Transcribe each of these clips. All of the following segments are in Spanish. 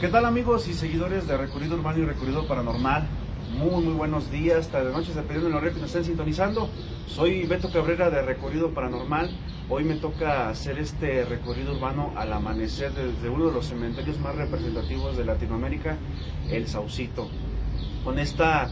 ¿Qué tal amigos y seguidores de Recorrido Urbano y Recorrido Paranormal? Muy, muy buenos días, tarde noches, dependiendo del horario que nos estén sintonizando. Soy Beto Cabrera de Recorrido Paranormal. Hoy me toca hacer este recorrido urbano al amanecer desde uno de los cementerios más representativos de Latinoamérica, el Saucito. Con esta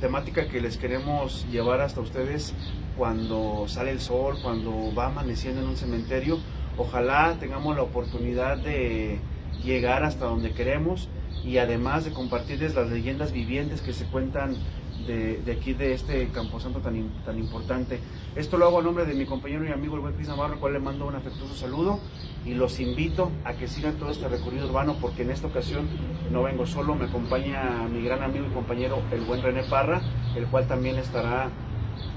temática que les queremos llevar hasta ustedes cuando sale el sol, cuando va amaneciendo en un cementerio. Ojalá tengamos la oportunidad de llegar hasta donde queremos y además de compartirles las leyendas vivientes que se cuentan de, aquí, de este camposanto tan, tan importante. Esto lo hago a nombre de mi compañero y amigo el buen Cris Navarro, al cual le mando un afectuoso saludo y los invito a que sigan todo este recorrido urbano porque en esta ocasión no vengo solo, me acompaña mi gran amigo y compañero el buen René Parra, el cual también estará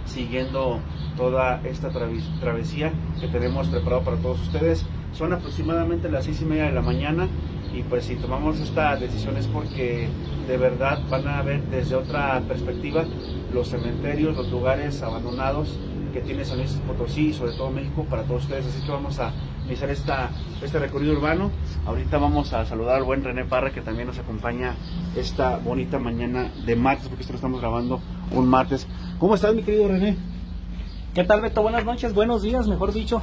siguiendo toda esta travesía que tenemos preparado para todos ustedes. Son aproximadamente las seis y media de la mañana y pues si tomamos esta decisión es porque de verdad van a ver desde otra perspectiva los cementerios, los lugares abandonados que tiene San Luis Potosí y sobre todo México para todos ustedes. Así que vamos a iniciar esta, este recorrido urbano. Ahorita vamos a saludar al buen René Parra que también nos acompaña esta bonita mañana de martes, porque esto lo estamos grabando un martes. ¿Cómo estás mi querido René? ¿Qué tal Beto? Buenas noches, buenos días, mejor dicho.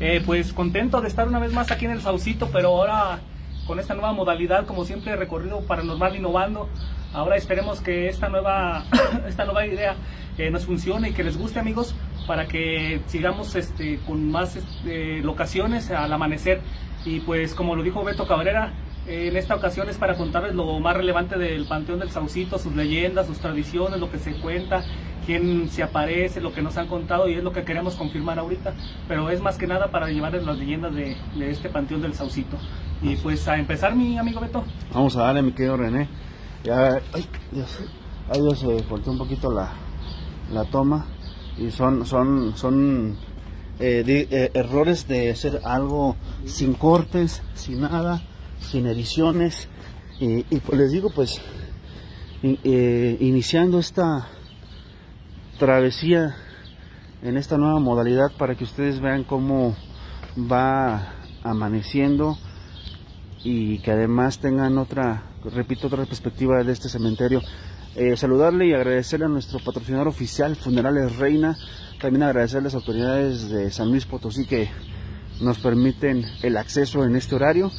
Eh, pues contento de estar una vez más aquí en el Saucito, pero ahora con esta nueva modalidad, como siempre, recorrido paranormal innovando. Ahora esperemos que esta nueva, esta nueva idea eh, nos funcione y que les guste, amigos, para que sigamos este, con más este, locaciones al amanecer. Y pues, como lo dijo Beto Cabrera, en esta ocasión es para contarles lo más relevante del Panteón del Saucito, sus leyendas, sus tradiciones, lo que se cuenta, quién se aparece, lo que nos han contado y es lo que queremos confirmar ahorita. Pero es más que nada para llevarles las leyendas de, este Panteón del Saucito. Y pues a empezar, mi amigo Beto. Vamos a darle, mi querido René. Ya, ay, Dios, ay, Dios, se cortó un poquito la, la toma y son, son, son eh, eh, errores de hacer algo sin cortes, sin nada sin ediciones. Y, pues les digo, pues, eh, iniciando esta travesía en esta nueva modalidad para que ustedes vean cómo va amaneciendo y que además tengan otra, repito, otra perspectiva de este cementerio. Eh, saludarle y agradecerle a nuestro patrocinador oficial, Funerales Reina, también agradecer a las autoridades de San Luis Potosí que nos permiten el acceso en este horario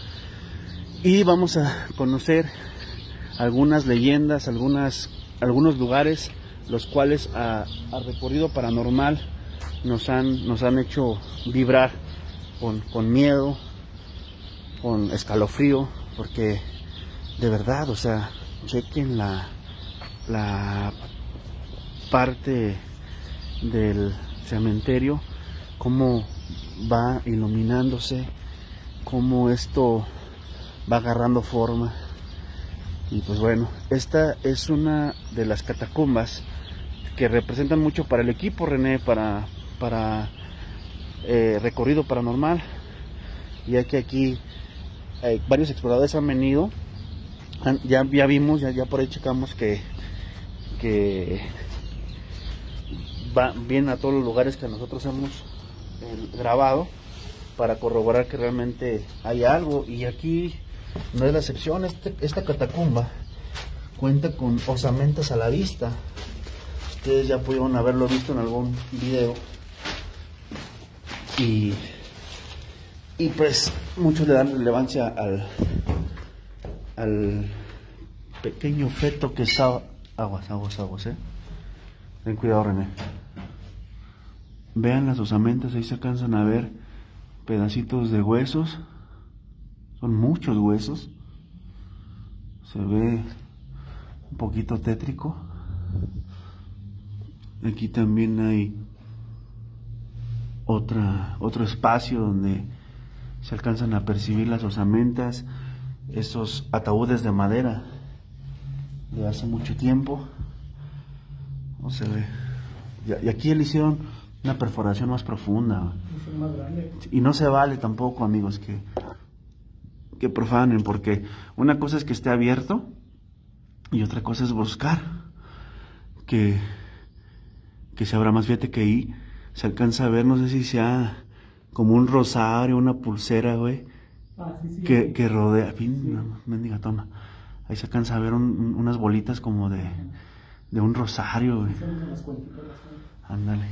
y vamos a conocer algunas leyendas, algunas, algunos lugares los cuales a, recorrido paranormal nos han, nos han hecho vibrar con, miedo, con escalofrío, porque de verdad, o sea, chequen la, la parte del cementerio, cómo va iluminándose, cómo esto va agarrando forma. Y pues bueno, esta es una de las catacumbas que representan mucho para el equipo René, para, para eh, recorrido paranormal, ya que aquí eh, varios exploradores han venido, ya, ya vimos, ya, ya por ahí checamos que, que va, vienen a todos los lugares que nosotros hemos eh, grabado para corroborar que realmente hay algo. Y aquí no es la excepción, este, esta catacumba cuenta con osamentas a la vista. Ustedes ya pudieron haberlo visto en algún video. Y, y pues muchos le dan relevancia al, al pequeño feto que está... Aguas, aguas, aguas, eh. Ten cuidado, René. Vean las osamentas, ahí se alcanzan a ver pedacitos de huesos. Son muchos huesos. Se ve un poquito tétrico. Aquí también hay otra, otro espacio donde se alcanzan a percibir las osamentas, esos ataúdes de madera de hace mucho tiempo. No se ve. Y aquí le hicieron una perforación más profunda. Y no se vale tampoco, amigos, que que profanen, porque una cosa es que esté abierto y otra cosa es buscar que, que se abra más. Fíjate que ahí se alcanza a ver, no sé si sea como un rosario, una pulsera, güey, Ah, sí, sí, que, sí. que rodea, fin, mendiga toma. Ahí se alcanza a ver un- unas bolitas como de, de un rosario, güey. Ándale.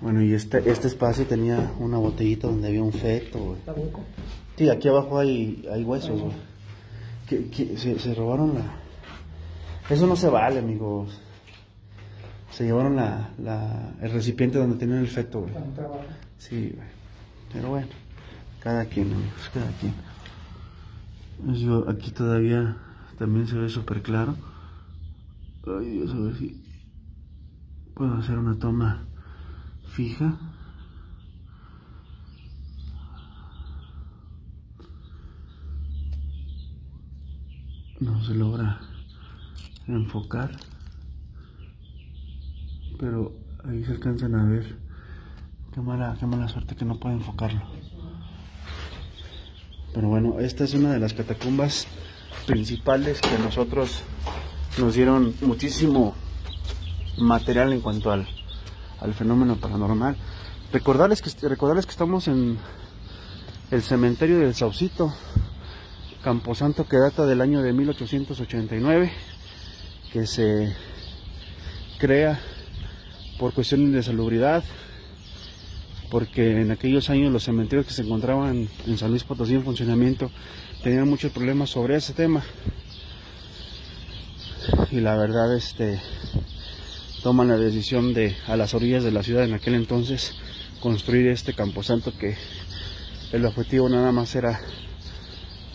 Bueno, y este, este espacio tenía una botellita donde había un feto, güey. Sí, aquí abajo hay, hay huesos, güey. Que, que se, se robaron la... Eso no se vale, amigos. Se llevaron la, la, el recipiente donde tenían el feto, güey. Sí, güey. Pero bueno, cada quien, amigos, cada quien. Yo, aquí todavía también se ve súper claro. Ay, Dios, a ver si puedo hacer una toma fija. No se logra enfocar. Pero ahí se alcanzan a ver. Qué mala, qué mala suerte que no puede enfocarlo. Pero bueno, esta es una de las catacumbas principales que nosotros nos dieron muchísimo material en cuanto al, al fenómeno paranormal. Que, recordarles que estamos en el cementerio del Saucito, Camposanto que data del año de 1889, que se crea por cuestiones de salubridad, porque en aquellos años los cementerios que se encontraban en San Luis Potosí en funcionamiento tenían muchos problemas sobre ese tema. Y la verdad, este, toman la decisión de, a las orillas de la ciudad en aquel entonces, construir este camposanto que el objetivo nada más era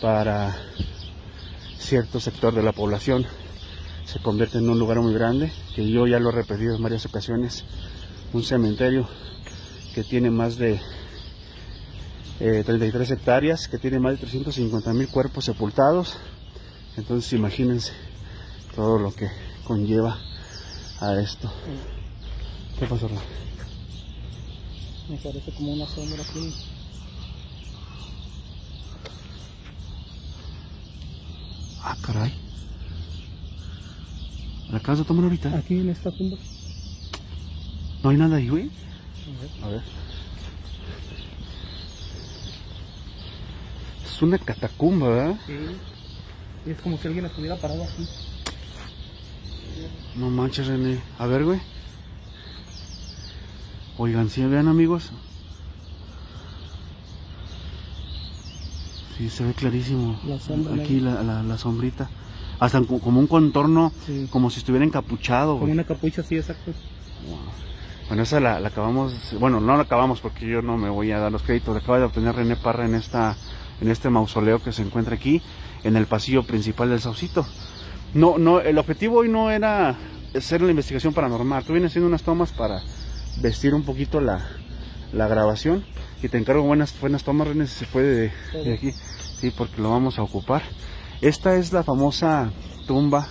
para cierto sector de la población. Se convierte en un lugar muy grande, que yo ya lo he repetido en varias ocasiones, un cementerio que tiene más de eh, 33 hectáreas, que tiene más de 350 mil cuerpos sepultados. Entonces imagínense todo lo que conlleva a esto. ¿Qué pasó? Ron? Me parece como una sombra aquí. Caray. ¿La acabas de tomar ahorita? Aquí en esta tumba. No hay nada ahí, güey. A ver. Es una catacumba, ¿verdad? Sí. Y es como si alguien estuviera parado aquí. No manches, René. A ver, güey. Oigan, si vean, amigos. Sí, se ve clarísimo. La sombra Aquí la, la, la sombrita. Hasta co- como un contorno, Sí. como si estuviera encapuchado, Como güey. una capucha así, exacto. Bueno, esa la, la acabamos, bueno, no la acabamos porque yo no me voy a dar los créditos. Acaba de obtener René Parra en esta, en este mausoleo que se encuentra aquí, en el pasillo principal del Saucito. No, no, el objetivo hoy no era hacer la investigación paranormal. Tú vienes haciendo unas tomas para vestir un poquito la, la grabación y te encargo buenas, buenas tomas, René, si se puede de, de aquí. Sí, porque lo vamos a ocupar. Esta es la famosa tumba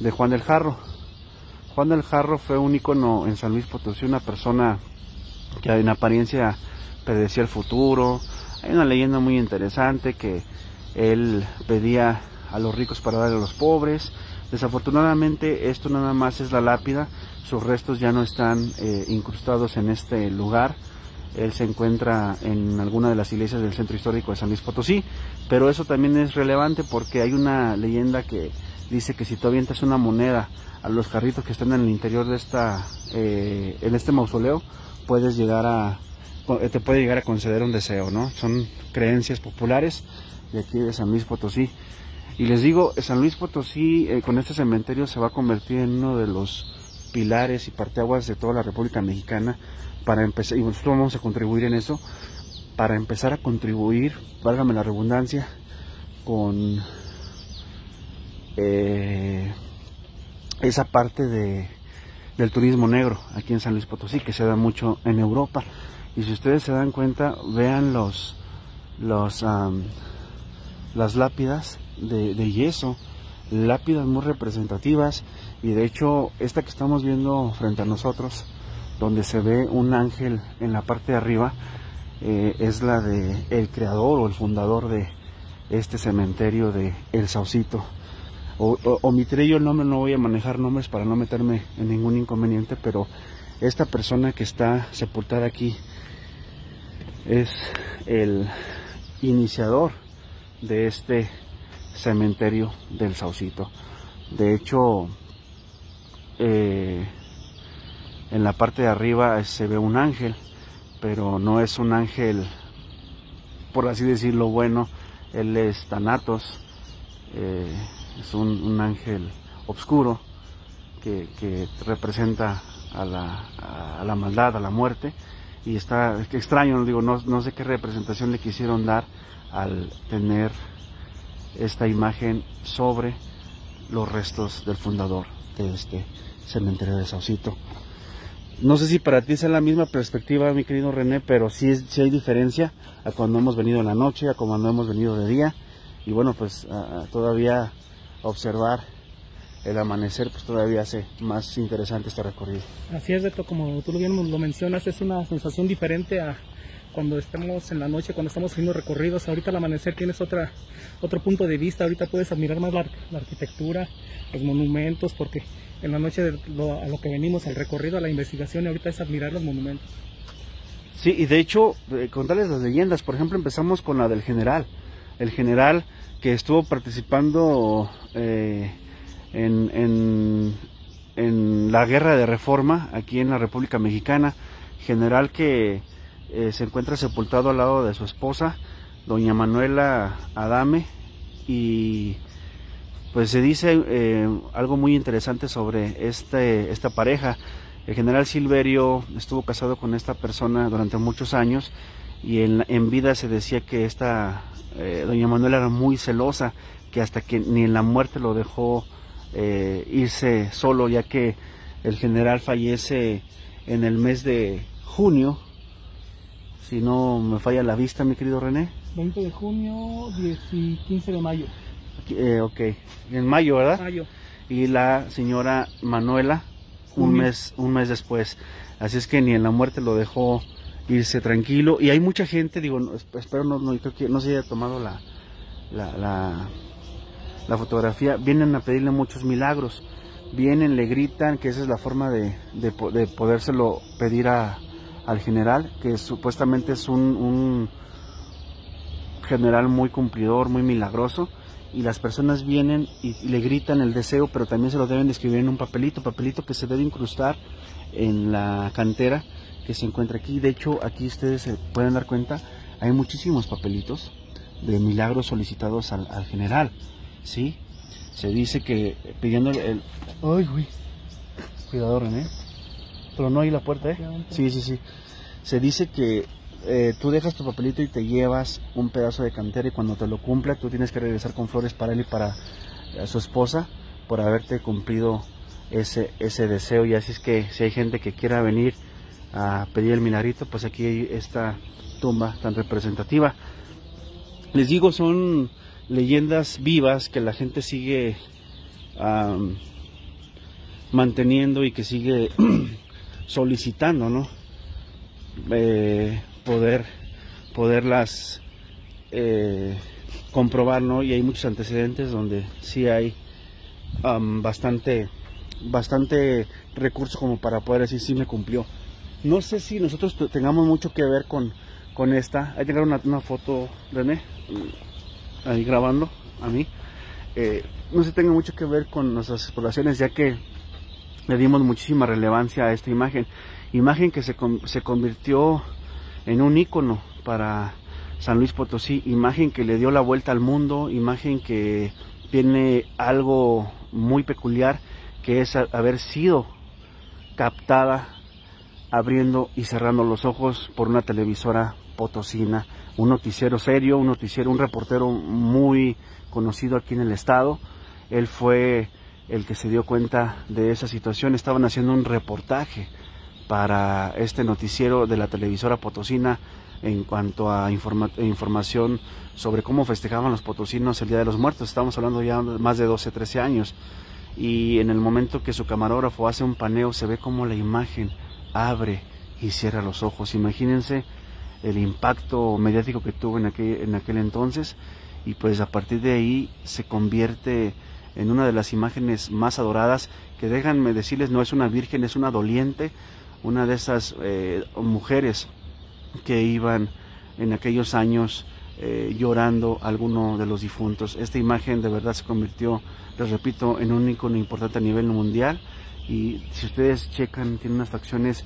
de Juan del Jarro. Juan del Jarro fue un ícono en San Luis Potosí, una persona que en apariencia predecía el futuro. Hay una leyenda muy interesante que él pedía a los ricos para darle a los pobres. Desafortunadamente esto nada más es la lápida, sus restos ya no están eh, incrustados en este lugar. Él se encuentra en alguna de las iglesias del centro histórico de San Luis Potosí, pero eso también es relevante porque hay una leyenda que dice que si tú avientas una moneda a los carritos que están en el interior de esta, eh, en este mausoleo, puedes llegar a, te puede llegar a conceder un deseo, ¿no? Son creencias populares de aquí de San Luis Potosí. Y les digo, San Luis Potosí eh, con este cementerio se va a convertir en uno de los pilares y parteaguas de toda la República Mexicana para empezar, y nosotros vamos a contribuir en eso, para empezar a contribuir, válgame la redundancia, con eh, esa parte de, del turismo negro aquí en San Luis Potosí, que se da mucho en Europa. Y si ustedes se dan cuenta, vean los, los, las lápidas de yeso, lápidas muy representativas. Y de hecho, esta que estamos viendo frente a nosotros, donde se ve un ángel en la parte de arriba, eh, es la de el creador o el fundador de este cementerio de El Saucito. O, o- omitiré yo el nombre, no voy a manejar nombres para no meterme en ningún inconveniente, pero esta persona que está sepultada aquí es el iniciador de este cementerio del Saucito. De hecho, eh, en la parte de arriba se ve un ángel, pero no es un ángel, por así decirlo, bueno, él es Thanatos, eh, es un, ángel oscuro que, representa a la, la, maldad, a la muerte, y está extraño, digo, no sé qué representación le quisieron dar al tener esta imagen sobre los restos del fundador de este cementerio de Saucito. No sé si para ti es la misma perspectiva, mi querido René, pero sí, es, hay diferencia a cuando hemos venido en la noche, a cuando hemos venido de día. Y bueno, pues todavía observar el amanecer, pues todavía hace más interesante este recorrido. Así es, Beto, como tú bien lo mencionas, es una sensación diferente a, cuando estamos en la noche, cuando estamos haciendo recorridos. Ahorita al amanecer tienes otra, otro punto de vista, ahorita puedes admirar más la, arquitectura, los monumentos, porque en la noche a lo que venimos, al recorrido, a la investigación, ahorita es admirar los monumentos. Sí, y de hecho, eh, contarles las leyendas, por ejemplo, empezamos con la del general. El general que estuvo participando eh, en, en, en la guerra de reforma aquí en la República Mexicana, general que eh, se encuentra sepultado al lado de su esposa, doña Manuela Adame, y pues se dice eh, algo muy interesante sobre este, esta pareja. El general Silverio estuvo casado con esta persona durante muchos años y en, en vida se decía que esta eh, doña Manuela era muy celosa, que hasta que ni en la muerte lo dejó irse solo, ya que el general fallece en el mes de junio si no me falla la vista, mi querido René. 20 de junio, 10 y 15 de mayo. Eh, ok, en mayo, ¿verdad? Mayo. Y la señora Manuela, un mes, un mes después. Así es que ni en la muerte lo dejó irse tranquilo. Y hay mucha gente, digo, espero no, no, creo que no se haya tomado la, la, la, fotografía. Vienen a pedirle muchos milagros. Vienen, le gritan, que esa es la forma de, de, de podérselo pedir a, al general, que supuestamente es un, general muy cumplidor, muy milagroso, y las personas vienen y, le gritan el deseo, pero también se lo deben escribir en un papelito, papelito que se debe incrustar en la cantera que se encuentra aquí. De hecho, aquí ustedes se pueden dar cuenta, hay muchísimos papelitos de milagros solicitados al, general, ¿sí? Se dice que pidiendo el... ¡Ay, güey! Cuidado, René. Pero no hay la puerta, ¿eh? Sí, sí, sí. Se dice que eh, tú dejas tu papelito y te llevas un pedazo de cantera y cuando te lo cumpla tú tienes que regresar con flores para él y para eh, su esposa por haberte cumplido ese, ese deseo. Y así es que si hay gente que quiera venir a pedir el minarito, pues aquí hay esta tumba tan representativa. Les digo, son leyendas vivas que la gente sigue manteniendo y que sigue solicitando, ¿no? Eh, poder poderlas eh, comprobar, ¿no? Y hay muchos antecedentes donde sí hay bastante bastante recursos como para poder decir si me cumplió. No sé si nosotros tengamos mucho que ver con, con esta. Hay que una, una foto, René, ahí grabando a mí. Eh, no si tenga mucho que ver con nuestras exploraciones, ya que le dimos muchísima relevancia a esta imagen. Imagen que se, se convirtió en un ícono para San Luis Potosí, imagen que le dio la vuelta al mundo, imagen que tiene algo muy peculiar, que es haber sido captada abriendo y cerrando los ojos por una televisora potosina, un noticiero serio, un noticiero, un reportero muy conocido aquí en el estado. Él fue el que se dio cuenta de esa situación. Estaban haciendo un reportaje para este noticiero de la televisora potosina en cuanto a información sobre cómo festejaban los potosinos el Día de los Muertos. Estamos hablando ya más de 12, 13 años. Y en el momento que su camarógrafo hace un paneo, se ve como la imagen abre y cierra los ojos. Imagínense el impacto mediático que tuvo en aquel, en aquel entonces. Y pues a partir de ahí se convierte en una de las imágenes más adoradas, que déjanme decirles, no es una virgen, es una doliente, una de esas eh, mujeres que iban en aquellos años eh, llorando alguno de los difuntos. Esta imagen de verdad se convirtió, les repito, en un icono importante a nivel mundial. Y si ustedes checan, tiene unas facciones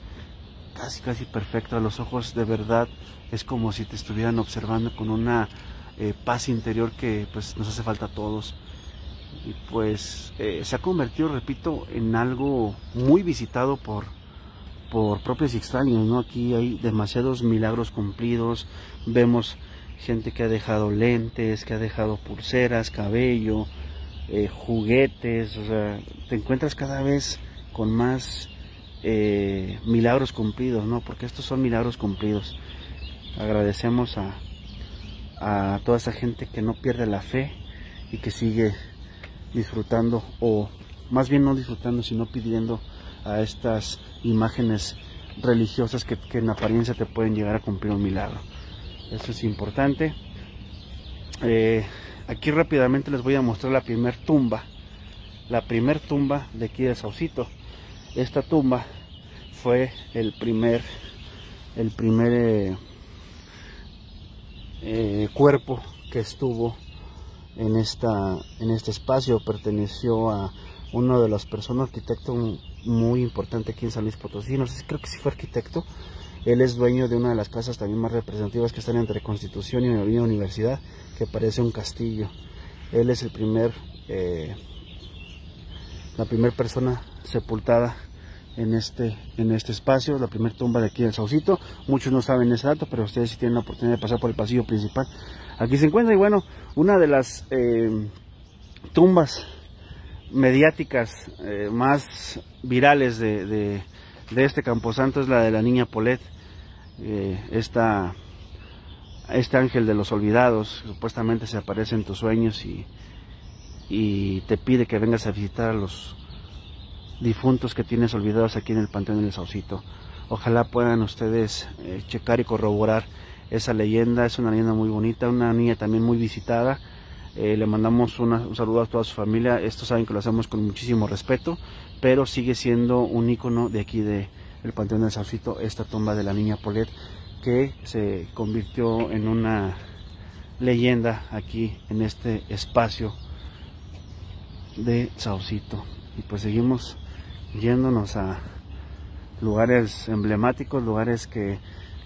casi casi perfectas, los ojos de verdad es como si te estuvieran observando con una eh, paz interior que pues nos hace falta a todos. Y pues se ha convertido, repito, en algo muy visitado por, por propios extraños, ¿no? Aquí hay demasiados milagros cumplidos, vemos gente que ha dejado lentes, que ha dejado pulseras, cabello, eh, juguetes, o sea, te encuentras cada vez con más eh, milagros cumplidos, ¿no? Porque estos son milagros cumplidos. Agradecemos a toda esa gente que no pierde la fe y que sigue disfrutando o más bien no disfrutando sino pidiendo a estas imágenes religiosas que, en apariencia te pueden llegar a cumplir un milagro. Eso es importante. Eh, aquí rápidamente les voy a mostrar la primer tumba la primer tumba de aquí de Saucito. Esta tumba fue el primer el primer eh, eh, cuerpo que estuvo en, esta, en este espacio. Perteneció a uno de las personas, arquitecto muy importante aquí en San Luis Potosí, no sé, creo que sí fue arquitecto, él es dueño de una de las casas también más representativas que están entre Constitución y una Universidad, que parece un castillo. Él es el primer, eh, la primera persona sepultada en este, en este espacio, la primera tumba de aquí del Saucito. Muchos no saben ese dato, pero ustedes si tienen la oportunidad de pasar por el pasillo principal, aquí se encuentra. Y bueno, una de las eh, tumbas mediáticas eh, más virales de, de, este camposanto es la de la niña Polet. Eh, esta, este ángel de los olvidados supuestamente se aparece en tus sueños y, y te pide que vengas a visitar a los difuntos que tienes olvidados aquí en el Panteón del Saucito. Ojalá puedan ustedes eh, checar y corroborar esa leyenda. Es una leyenda muy bonita, una niña también muy visitada. Eh, le mandamos un saludo a toda su familia. Esto saben que lo hacemos con muchísimo respeto, pero sigue siendo un icono de aquí de Panteón del Saucito, esta tumba de la niña Polet, que se convirtió en una leyenda aquí en este espacio de Saucito. Y pues seguimos yéndonos a lugares emblemáticos, lugares que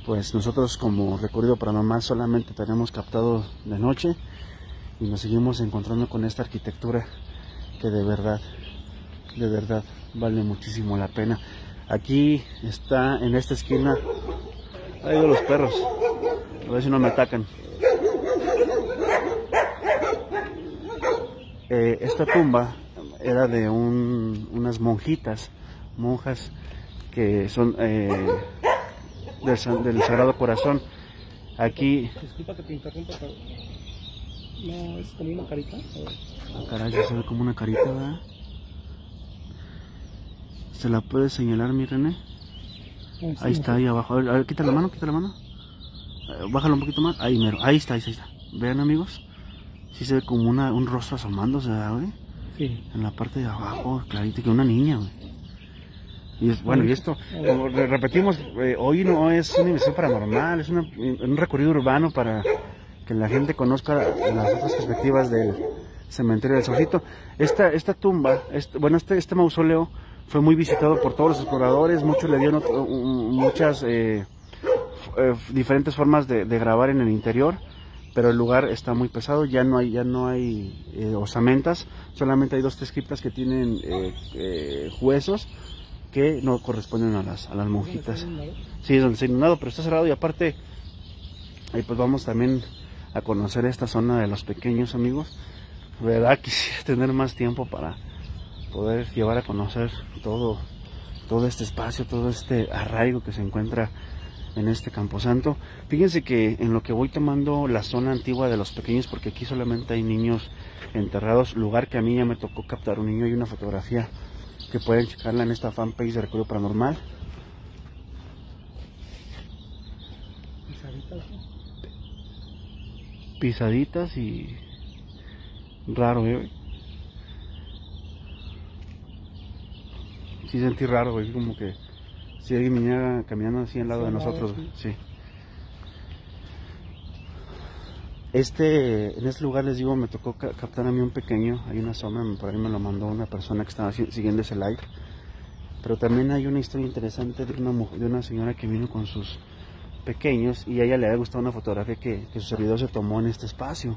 pues nosotros como recorrido paranormal solamente tenemos captado de noche y nos seguimos encontrando con esta arquitectura que de verdad, de verdad vale muchísimo la pena. Aquí está en esta esquina, hay los perros, a ver si no me atacan. Eh, esta tumba era de unas monjitas, monjas que son eh, del, Sagrado Corazón. Aquí. Disculpa que te interrumpa, pero. No, es como una carita. Ah, caray, se ve como una carita, ¿verdad? ¿Se la puede señalar, mi René? Ah, ahí está, ahí abajo. A ver, quita la mano, quita la mano. Eh, bájalo un poquito más. Ahí, mero. Ahí está, ahí está, Vean, amigos. Sí se ve como una, un rostro asomándose, ¿verdad, en la parte de abajo, clarito, que una niña, Y es, bueno, y esto, como repetimos, eh, hoy no es una emisión paranormal, es un recorrido urbano para que la gente conozca las otras perspectivas del cementerio del Saucito. Esta, esta tumba, este, bueno, este, este mausoleo fue muy visitado por todos los exploradores, muchos le dieron muchas eh, eh, diferentes formas de grabar en el interior pero el lugar está muy pesado, ya no hay, ya no hay eh, osamentas, solamente hay dos tres criptas que tienen eh, huesos que no corresponden a las, a las monjitas. Sí, es donde se inundado, pero está cerrado y aparte, pues vamos también a conocer esta zona de los pequeños amigos. verdad quisiera tener más tiempo para poder llevar a conocer todo, todo este espacio, todo este arraigo que se encuentra en este camposanto. Fíjense que en lo que voy tomando la zona antigua de los pequeños, porque aquí solamente hay niños enterrados, lugar que a mí ya me tocó captar un niño y una fotografía que pueden checarla en esta fanpage de Recuerdo Paranormal. Pisaditas. Y raro, eh. Sí sentí raro, güey, como que si alguien viniera caminando así al lado de nosotros, sí. Este, en este lugar les digo, me tocó captar a mí un pequeño, hay una sombra, por ahí me lo mandó una persona que estaba siguiendo ese live. Pero también hay una historia interesante de una, de una señora que vino con sus pequeños y a ella le había gustado una fotografía que, su servidor se tomó en este espacio.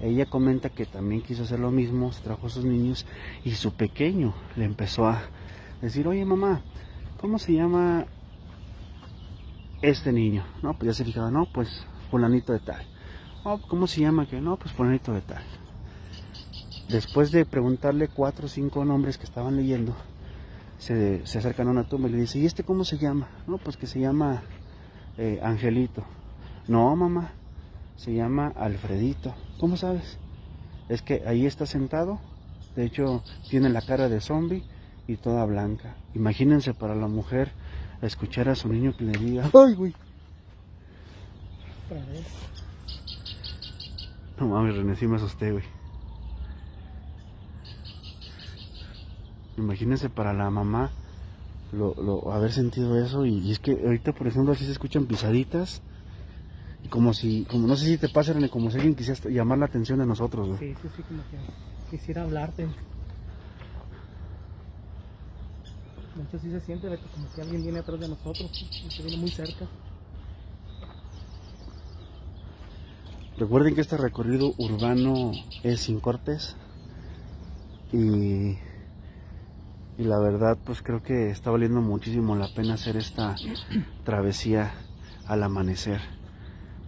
Ella comenta que también quiso hacer lo mismo, se trajo a sus niños y su pequeño le empezó a decir, oye mamá, ¿cómo se llama este niño? No, pues ya se fijaba, no, pues fulanito de tal. Oh, ¿Cómo se llama? Que no, pues fulanito de tal. Después de preguntarle cuatro o cinco nombres que estaban leyendo, se, se acercan a una tumba y le dice, ¿y este cómo se llama? No, pues que se llama eh, Angelito. No, mamá, se llama Alfredito. ¿Cómo sabes? Es que ahí está sentado. De hecho, tiene la cara de zombie y toda blanca. Imagínense para la mujer escuchar a su niño que le diga, ¡ay, güey! No mames, René, sí me asusté, güey. Imagínense para la mamá lo, haber sentido eso y, es que ahorita, por ejemplo, así se escuchan pisaditas y como si, como no sé si te pasa, René, como si alguien quisiera llamar la atención de nosotros, güey. Sí, sí, sí, como que quisiera hablarte. De hecho, sí se siente como que alguien viene atrás de nosotros, se viene muy cerca. Recuerden que este recorrido urbano es sin cortes y, y, la verdad pues creo que está valiendo muchísimo la pena hacer esta travesía al amanecer.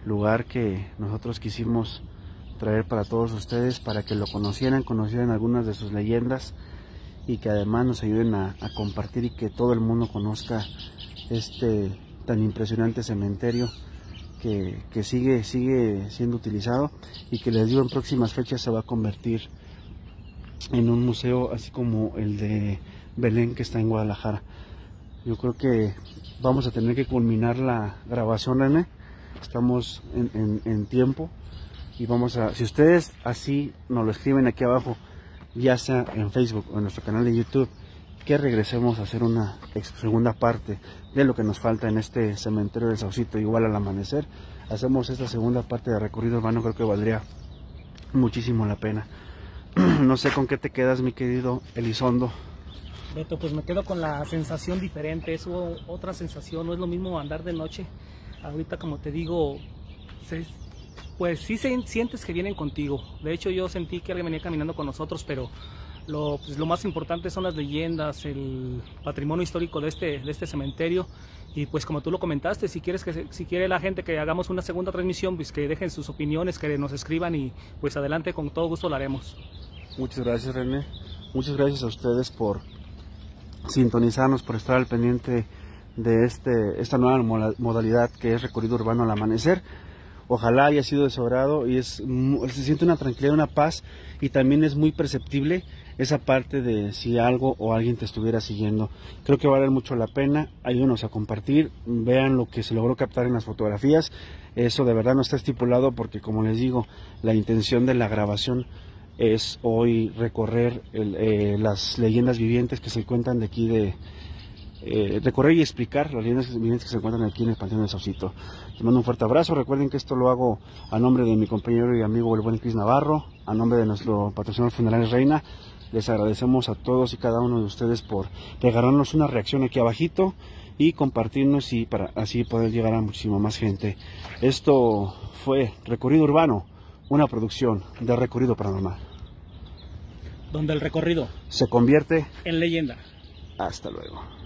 Lugar que nosotros quisimos traer para todos ustedes para que lo conocieran, conocieran algunas de sus leyendas y que además nos ayuden a, compartir y que todo el mundo conozca este tan impresionante cementerio que, sigue, sigue siendo utilizado y que les digo en próximas fechas se va a convertir en un museo así como el de Belén que está en Guadalajara. Yo creo que vamos a tener que culminar la grabación, René. Estamos en, en tiempo y vamos a, si ustedes así nos lo escriben aquí abajo, ya sea en Facebook o en nuestro canal de YouTube, que regresemos a hacer una segunda parte de lo que nos falta en este cementerio del Saucito, igual al amanecer. Hacemos esta segunda parte de recorrido urbano, creo que valdría muchísimo la pena. no sé con qué te quedas, mi querido Elizondo. Beto, pues me quedo con la sensación diferente, es otra sensación, no es lo mismo andar de noche. Ahorita, como te digo, se, pues sí sientes que vienen contigo. De hecho, yo sentí que alguien venía caminando con nosotros, pero lo, pues, lo más importante son las leyendas, el patrimonio histórico de este, de este cementerio. Y pues como tú lo comentaste, si quieres que si quiere la gente que hagamos una segunda transmisión, pues que dejen sus opiniones, que nos escriban y pues adelante con todo gusto lo haremos. Muchas gracias René, muchas gracias a ustedes por sintonizarnos, por estar al pendiente de este, esta nueva modalidad que es recorrido urbano al amanecer ojalá haya sido desobrado y es, se siente una tranquilidad, una paz y también es muy perceptible esa parte de si algo o alguien te estuviera siguiendo. Creo que vale mucho la pena, ayúdenos a compartir, vean lo que se logró captar en las fotografías, eso de verdad no está estipulado porque como les digo, la intención de la grabación es hoy recorrer eh, las leyendas vivientes que se cuentan de aquí de, eh, recorrer y explicar las líneas que se encuentran aquí en el Panteón del Saucito. Les mando un fuerte abrazo. Recuerden que esto lo hago a nombre de mi compañero y amigo el buen Cris Navarro, a nombre de nuestro patrocinador Funerales Reina. Les agradecemos a todos y cada uno de ustedes por regalarnos una reacción aquí abajito y compartirnos y para así poder llegar a muchísima más gente. Esto fue Recorrido Urbano, una producción de Recorrido Paranormal. Donde el recorrido se convierte en leyenda. Hasta luego.